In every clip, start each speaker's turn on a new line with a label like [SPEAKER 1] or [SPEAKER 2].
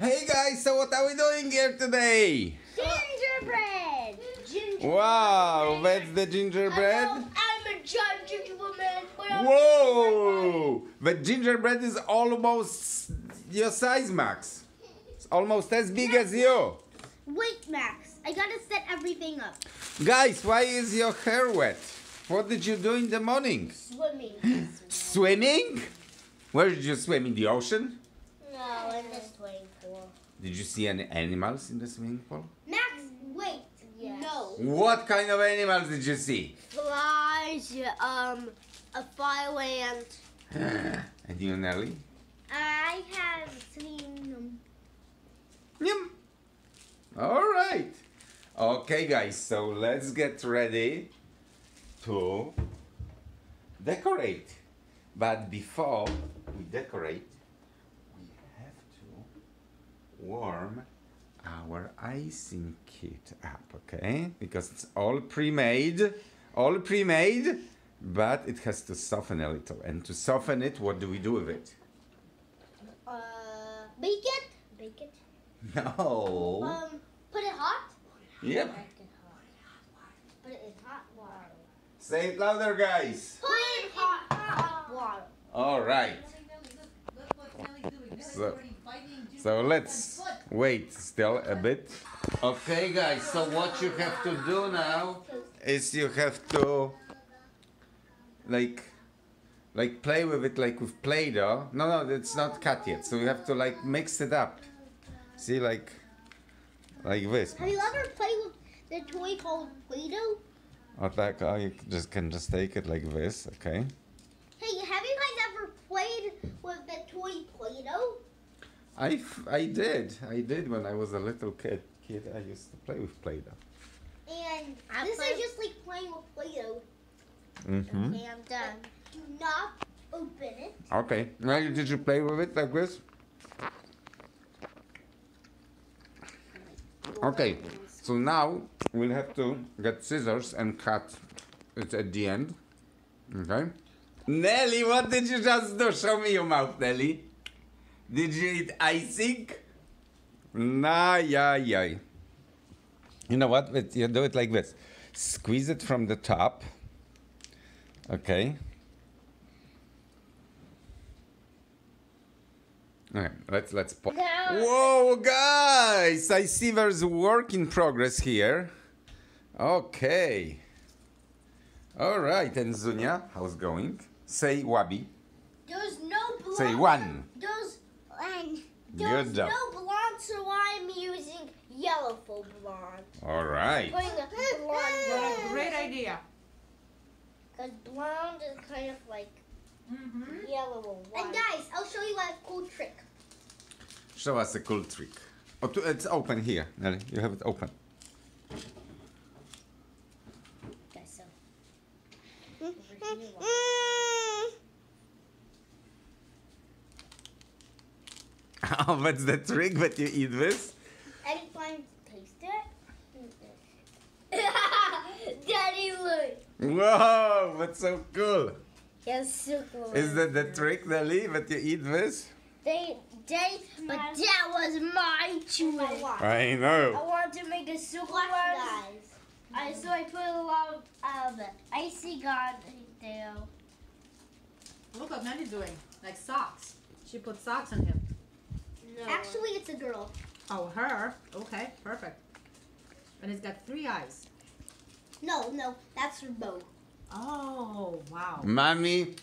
[SPEAKER 1] Hey guys, so what are we doing here today?
[SPEAKER 2] Gingerbread. Gingerbread.
[SPEAKER 1] Wow, that's the gingerbread.
[SPEAKER 2] I'm a gingerbread woman.
[SPEAKER 1] Whoa! The gingerbread is almost your size, Max. It's almost as big as you.
[SPEAKER 2] Wait, Max. I gotta set everything up.
[SPEAKER 1] Guys, why is your hair wet? What did you do in the morning?
[SPEAKER 2] Swimming.
[SPEAKER 1] Swimming? Where did you swim? In the ocean?
[SPEAKER 2] no, in the swimming pool.
[SPEAKER 1] Did you see any animals in the swimming pool?
[SPEAKER 2] Max, wait. No.
[SPEAKER 1] What kind of animals did you see?
[SPEAKER 2] Flies. Um, a fireland.
[SPEAKER 1] and you, Nellie?
[SPEAKER 2] I have seen them.
[SPEAKER 1] Yum. All right. Okay, guys, so let's get ready to decorate. But before we decorate, we have to warm our icing kit up, okay? Because it's all pre-made, all pre-made, but it has to soften a little. And to soften it, what do we do with it?
[SPEAKER 2] Uh, bake it. Bake it.
[SPEAKER 1] No.
[SPEAKER 2] Um, put it hot.
[SPEAKER 1] Yep.
[SPEAKER 2] Put it hot. Put it in hot water.
[SPEAKER 1] Say it louder, guys.
[SPEAKER 2] Put it in hot, hot water.
[SPEAKER 1] All right. So, so let's wait still a bit. Okay, guys. So what you have to do now is you have to like like play with it like with Play-Doh. No, no, it's not cut yet. So you have to like mix it up. See, like like this.
[SPEAKER 2] Have you ever played with the toy called Play-Doh?
[SPEAKER 1] Or like oh, you just can just take it like this. Okay.
[SPEAKER 2] Hey, have you guys ever played with the toy Play-Doh?
[SPEAKER 1] I, f- I did. I did when I was a little kid. Kid, I used to play with Play-Doh.
[SPEAKER 2] And
[SPEAKER 3] I
[SPEAKER 2] this
[SPEAKER 3] play-
[SPEAKER 2] is just like playing with Play-Doh.
[SPEAKER 1] Mm-hmm.
[SPEAKER 3] Okay, I'm done.
[SPEAKER 2] Do not open it.
[SPEAKER 1] Okay. Now, did you play with it like this? Okay. So now we'll have to get scissors and cut it at the end. Okay. Nellie, what did you just do? Show me your mouth, Nellie. Did you eat icing? Nah, yeah, yeah. You know what? You do it like this. Squeeze it from the top. Okay. Okay, let's let's pause. Whoa, guys! I see there's work in progress here. Okay. All right, and Zunia, how's going? Say wabi.
[SPEAKER 2] There's no blonde.
[SPEAKER 1] Say one.
[SPEAKER 2] There's and
[SPEAKER 1] Good job.
[SPEAKER 2] no blonde, so I'm using yellow for blonde.
[SPEAKER 1] All right.
[SPEAKER 2] Putting a blonde
[SPEAKER 3] What a great idea.
[SPEAKER 2] Because blonde is kind of like
[SPEAKER 3] Mm-hmm.
[SPEAKER 2] yellow or white. And guys, I'll show you a cool trick.
[SPEAKER 1] Show us a cool trick. Oh, to- it's open here, Nellie. You have it open.
[SPEAKER 2] Guys, so.
[SPEAKER 1] Oh, that's the trick that you eat this?
[SPEAKER 2] Anytime taste it. Daddy, look.
[SPEAKER 1] Whoa, that's so cool.
[SPEAKER 2] Yes, so cool.
[SPEAKER 1] Is that the trick, Nellie, that you eat this?
[SPEAKER 2] They, they, but that was my choice.
[SPEAKER 1] I know.
[SPEAKER 2] I want to make a super one. guys. I so I put a lot of um, icing on there.
[SPEAKER 3] Look what Mandy's doing. Like socks. She put socks on him.
[SPEAKER 2] Actually, it's a girl.
[SPEAKER 3] Oh, her. Okay, perfect. And it's got three eyes.
[SPEAKER 2] No, no, that's her bow.
[SPEAKER 3] Oh, wow.
[SPEAKER 1] Mommy,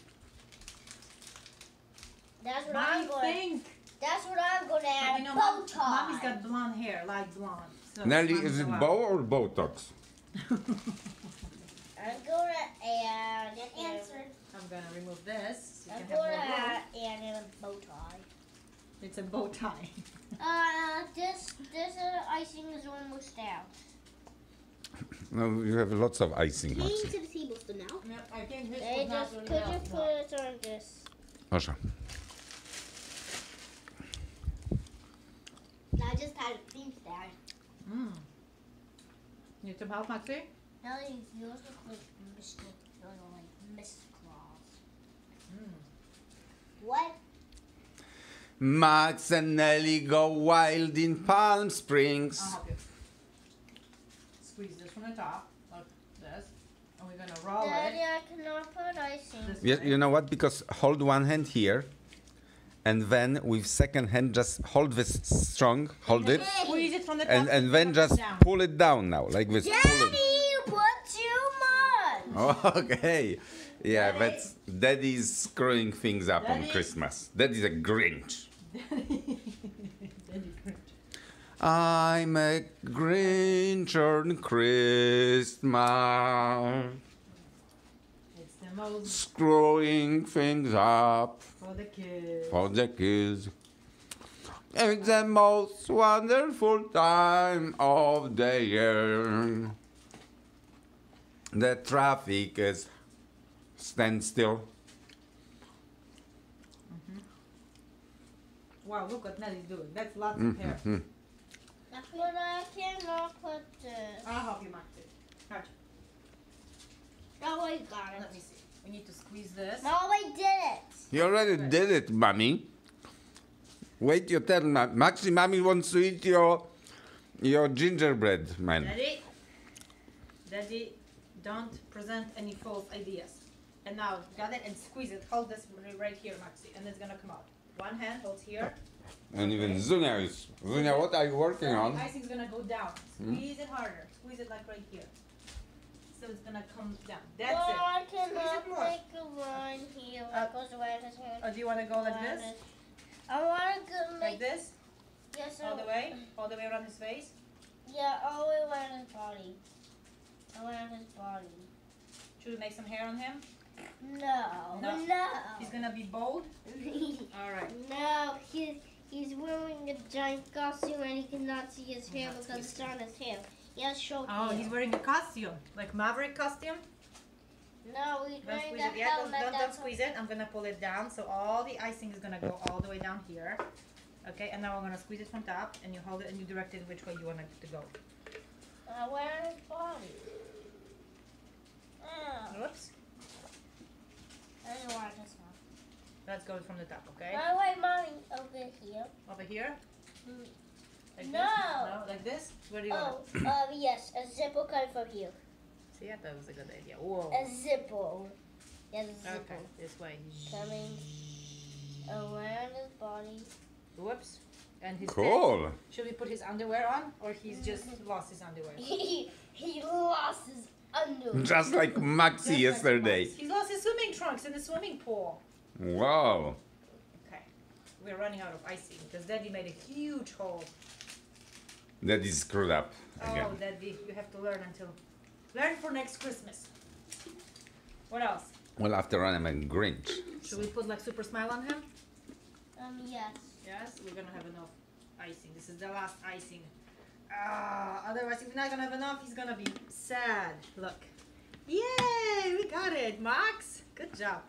[SPEAKER 2] That's what
[SPEAKER 3] Mommy
[SPEAKER 2] I'm going.
[SPEAKER 3] pink.
[SPEAKER 2] That's what I'm going to add.
[SPEAKER 3] you know,
[SPEAKER 2] bow
[SPEAKER 3] Mom,
[SPEAKER 2] tie.
[SPEAKER 3] Mommy's got blonde hair, light blonde. So Nellie,
[SPEAKER 1] is it bow or Botox?
[SPEAKER 2] I'm going to add. Answer.
[SPEAKER 3] I'm gonna remove this. So you
[SPEAKER 2] I'm going to add,
[SPEAKER 3] room.
[SPEAKER 2] a bow tie.
[SPEAKER 3] It's a bow tie.
[SPEAKER 2] Uh, this this uh, icing is almost out.
[SPEAKER 1] No, you have lots of icing,
[SPEAKER 2] Change
[SPEAKER 1] Maxi.
[SPEAKER 2] to the tablespoon now.
[SPEAKER 3] No, I think this
[SPEAKER 2] They
[SPEAKER 3] was not
[SPEAKER 2] just could you
[SPEAKER 3] enough.
[SPEAKER 2] put it on this?
[SPEAKER 1] Proszę.
[SPEAKER 2] I just had a theme there.
[SPEAKER 3] Mm. Need some help, Maxie?
[SPEAKER 2] Nellie, yours look like Mr. Like Miss Claus.
[SPEAKER 3] Mm.
[SPEAKER 2] What?
[SPEAKER 1] Max and Nellie go wild in Palm Springs.
[SPEAKER 3] I'll help you. Squeeze this from the top, like this, and we're gonna roll
[SPEAKER 2] Daddy,
[SPEAKER 3] it.
[SPEAKER 2] I cannot put icing.
[SPEAKER 3] This
[SPEAKER 1] You, you know what? Because hold one hand here, and then with second hand just hold this strong, hold it,
[SPEAKER 3] Squeeze it from the top.
[SPEAKER 1] and and then
[SPEAKER 3] push it
[SPEAKER 1] just
[SPEAKER 3] down.
[SPEAKER 1] pull it down now, like this. Pull it.
[SPEAKER 2] Daddy, you put too much.
[SPEAKER 1] Okay. Yeah,
[SPEAKER 3] Daddy.
[SPEAKER 1] that's daddy's screwing things up on Christmas. Daddy's a Grinch.
[SPEAKER 3] Daddy Grinch.
[SPEAKER 1] I'm a Grinch on Christmas,
[SPEAKER 3] It's the most
[SPEAKER 1] screwing things up
[SPEAKER 3] for the kids.
[SPEAKER 1] for the kids. It's the most wonderful time of the year. The traffic is standstill.
[SPEAKER 3] Wow, look what Nellie's doing. That's lots of hair.
[SPEAKER 1] Mhm.
[SPEAKER 2] But I cannot put this.
[SPEAKER 3] I'll help you, Maxi. Catch.
[SPEAKER 2] No, I got it.
[SPEAKER 3] Let me see. We need to squeeze this.
[SPEAKER 2] No, I did it.
[SPEAKER 1] You already did it, mommy. Wait your turn, Ma- Maxi. Mommy wants to eat your your gingerbread, man.
[SPEAKER 3] Daddy, Daddy, don't present any false ideas. And now, got it? And squeeze it. Hold this right here, Maxi, and it's gonna come out. One hand holds here.
[SPEAKER 1] And even Zunia is. Zunia, what are you working
[SPEAKER 3] The
[SPEAKER 1] on?
[SPEAKER 3] icing's gonna go down. Squeeze it harder. Squeeze it like right here. So it's gonna come down. That's
[SPEAKER 2] well,
[SPEAKER 3] it.
[SPEAKER 2] I
[SPEAKER 3] Squeeze
[SPEAKER 2] cannot
[SPEAKER 3] it
[SPEAKER 2] make a line here.
[SPEAKER 3] Uh,
[SPEAKER 2] goes around his hair.
[SPEAKER 3] Or do you wanna go like this?
[SPEAKER 2] I want to go
[SPEAKER 3] Like
[SPEAKER 2] make
[SPEAKER 3] this?
[SPEAKER 2] yes,
[SPEAKER 3] All the way? All the way around his face?
[SPEAKER 2] Yeah, all the way around his body. All around his body.
[SPEAKER 3] Should we make some hair on him?
[SPEAKER 2] No,
[SPEAKER 3] No.
[SPEAKER 2] no.
[SPEAKER 3] He's gonna be bold? Alright.
[SPEAKER 2] no, he's he's wearing a giant costume and he cannot see his hair
[SPEAKER 3] That's
[SPEAKER 2] because it's on his hair. He has short
[SPEAKER 3] Oh,
[SPEAKER 2] hair.
[SPEAKER 3] he's wearing a costume. Like Maverick costume?
[SPEAKER 2] no, he's
[SPEAKER 3] Don't squeeze it yet. Don't, don't, don't squeeze it. I'm gonna pull it down. So all the icing is gonna go all the way down here. Okay, and now I'm gonna squeeze it from top and you hold it and you direct it which way you want it to go.
[SPEAKER 2] uh, where his body. Oh,
[SPEAKER 3] Whoops.
[SPEAKER 2] I don't want this one.
[SPEAKER 3] Let's go from the top, okay?
[SPEAKER 2] By the way, mommy, over here.
[SPEAKER 3] Over here?
[SPEAKER 2] Mm.
[SPEAKER 3] Like
[SPEAKER 2] No.
[SPEAKER 3] this? No, like this? Where do you
[SPEAKER 2] Oh,
[SPEAKER 3] want
[SPEAKER 2] uh, yes, a zipper comes from here.
[SPEAKER 3] it? See, I thought it was a good idea. Whoa.
[SPEAKER 2] A zipper. Yes, a zipper.
[SPEAKER 3] Okay, this way.
[SPEAKER 2] Coming around his body.
[SPEAKER 3] Whoops. And his
[SPEAKER 1] Cool.
[SPEAKER 3] Should we put his underwear on or he's just lost his underwear?
[SPEAKER 2] He, he lost his underwear.
[SPEAKER 1] Just like Maxi
[SPEAKER 3] Just like
[SPEAKER 1] yesterday.
[SPEAKER 3] Max. He's lost his swimming trunks in the swimming pool.
[SPEAKER 1] Wow.
[SPEAKER 3] Okay. We're running out of icing because Daddy made a huge hole.
[SPEAKER 1] That is screwed up again.
[SPEAKER 3] Oh, Daddy, you have to learn until. Learn for next Christmas. What else?
[SPEAKER 1] Well, after all, I'm a Grinch.
[SPEAKER 3] Should we put like super smile on him?
[SPEAKER 2] Um, yes.
[SPEAKER 3] Yes, we're gonna have enough icing. This is the last icing. Ah, otherwise, if we're not gonna have enough, he's gonna be sad. Look. Yay! We got it, Max. Good job.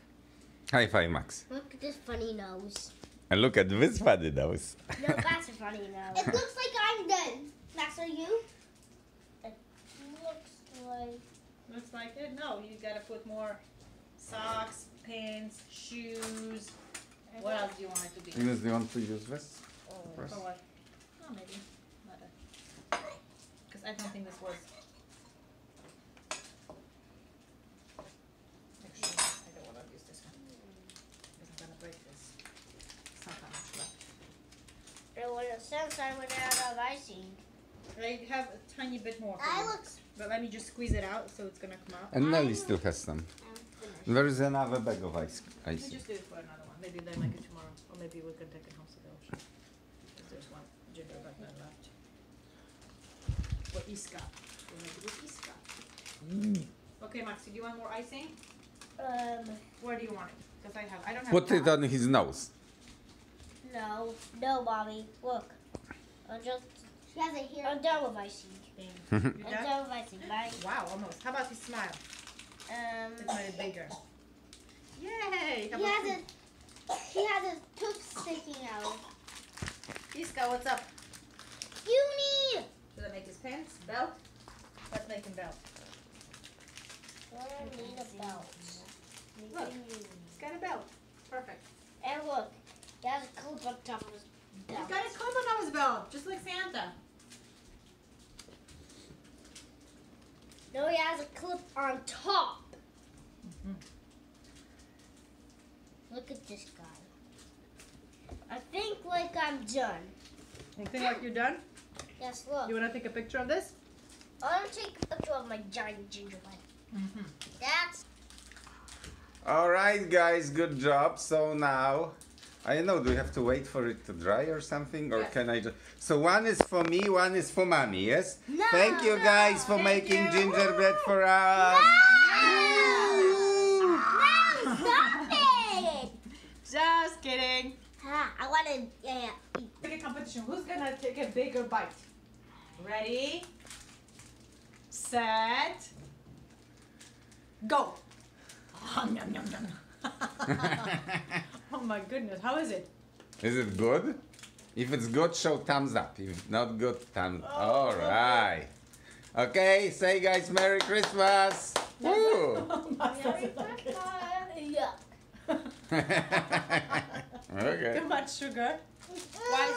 [SPEAKER 1] High five, Max.
[SPEAKER 2] Look at this funny nose.
[SPEAKER 1] And look at this funny nose.
[SPEAKER 2] No, that's a funny nose. It looks like I'm done. Max, are you? It looks like.
[SPEAKER 3] Looks like it. No, you gotta put more socks, pants, shoes. What else do you want it to be?
[SPEAKER 1] Ines, do you want to use this?
[SPEAKER 3] Oh, for what? Oh, maybe. Because I don't think this was. Actually, I don't want to use this one. Because I'm gonna break this. It's not that much left.
[SPEAKER 2] There was a sense I went out of icing.
[SPEAKER 3] I have a tiny bit more. for
[SPEAKER 2] I
[SPEAKER 3] you.
[SPEAKER 2] look.
[SPEAKER 3] But let me just squeeze it out so it's gonna come out.
[SPEAKER 1] And Nellie still has some.
[SPEAKER 2] I'm.
[SPEAKER 1] There is another bag of ice.
[SPEAKER 3] Let me
[SPEAKER 1] ice.
[SPEAKER 3] just do it for another one. Maybe they make it tomorrow. Or maybe we can take it home to the ocean. 'Cause there's one gingerbread man left. For Iska. We'll make it with Iska. Okay, Maxi, do you want more icing?
[SPEAKER 2] Um,
[SPEAKER 3] Where do you want it? Because I have, I don't have.
[SPEAKER 1] Put it on his nose.
[SPEAKER 2] No, no, mommy. Look. I'm just. She has a hair. I'm done with icing.
[SPEAKER 3] You
[SPEAKER 2] I'm
[SPEAKER 3] done?
[SPEAKER 2] done with icing. Bye.
[SPEAKER 3] Wow, almost. How about his smile?
[SPEAKER 2] Um.
[SPEAKER 3] Let's make it bigger. Yay! How
[SPEAKER 2] He
[SPEAKER 3] about
[SPEAKER 2] has a. He has a tooth sticking out.
[SPEAKER 3] Iska, what's up?
[SPEAKER 2] Uni.
[SPEAKER 3] Should I make his pants? Belt? Let's make him belt.
[SPEAKER 2] I need a belt.
[SPEAKER 3] Look. He's got a belt. Perfect.
[SPEAKER 2] And look, He has a clip on top of his
[SPEAKER 3] He's
[SPEAKER 2] belt.
[SPEAKER 3] got a clip on his belt, just like Santa.
[SPEAKER 2] No, he has a clip on top.
[SPEAKER 3] Mhm.
[SPEAKER 2] Look at this guy. I think like I'm done.
[SPEAKER 3] You think like you're done?
[SPEAKER 2] Yes, look.
[SPEAKER 3] You want to take a picture of this?
[SPEAKER 2] I want to take a picture of my giant gingerbread.
[SPEAKER 3] Mm-hmm.
[SPEAKER 2] That's
[SPEAKER 1] All right, guys, good job. So now, I don't know, do we have to wait for it to dry or something? Or
[SPEAKER 3] Yes.
[SPEAKER 1] can I just. So one is for me, one is for mommy, yes?
[SPEAKER 2] No,
[SPEAKER 1] Thank you guys for
[SPEAKER 3] Thank
[SPEAKER 1] making
[SPEAKER 3] you.
[SPEAKER 1] gingerbread for us.
[SPEAKER 2] no, no! stop it!
[SPEAKER 3] Just kidding.
[SPEAKER 2] Ah, I want to. Yeah, yeah.
[SPEAKER 3] Take a competition. Who's gonna take a bigger bite? Ready? Set. Go. Oh, yum, yum, yum. Oh my goodness, how is it?
[SPEAKER 1] Is it good? If it's good, show thumbs up. If not good, thumbs.
[SPEAKER 3] Oh.
[SPEAKER 1] All right. Okay, say guys, Merry Christmas. Woo.
[SPEAKER 2] Merry Christmas. Yuck.
[SPEAKER 1] okay.
[SPEAKER 3] Too much sugar.
[SPEAKER 2] Why